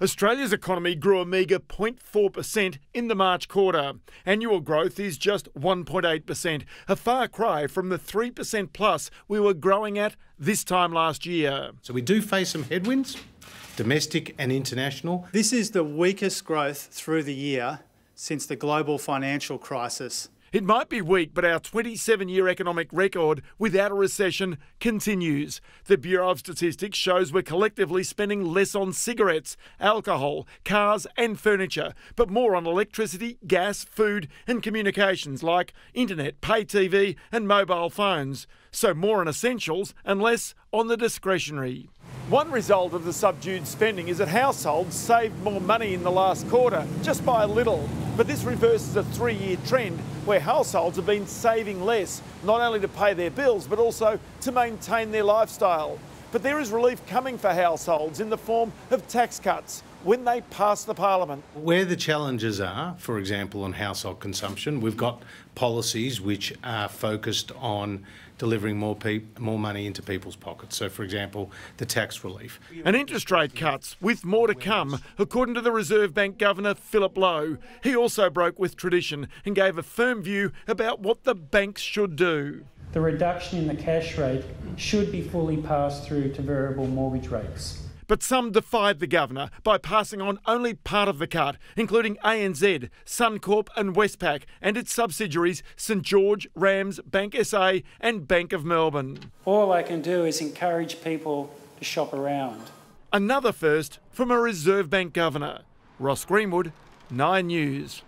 Australia's economy grew a meagre 0.4% in the March quarter. Annual growth is just 1.8%, a far cry from the 3% plus we were growing at this time last year. So we do face some headwinds, domestic and international. This is the weakest growth through the year since the global financial crisis. It might be weak, but our 27 year economic record without a recession continues. The Bureau of Statistics shows we're collectively spending less on cigarettes, alcohol, cars, and furniture, but more on electricity, gas, food, and communications like internet, pay TV, and mobile phones. So more on essentials and less on the discretionary. One result of the subdued spending is that households saved more money in the last quarter, just by a little. But this reverses a three year trend where households have been saving less, not only to pay their bills, but also to maintain their lifestyle. But there is relief coming for households in the form of tax cuts when they pass the parliament. Where the challenges are, for example, on household consumption, we've got policies which are focused on delivering more pe- more money into people's pockets. So, for example, the tax relief. And interest rate cuts, with more to come, according to the Reserve Bank Governor Philip Lowe. He also broke with tradition and gave a firm view about what the banks should do. The reduction in the cash rate should be fully passed through to variable mortgage rates. But some defied the governor by passing on only part of the cut, including ANZ, Suncorp, and Westpac, and its subsidiaries St George, Rams, Bank SA, and Bank of Melbourne. All I can do is encourage people to shop around. Another first from a Reserve Bank governor. Ross Greenwood, 9 News.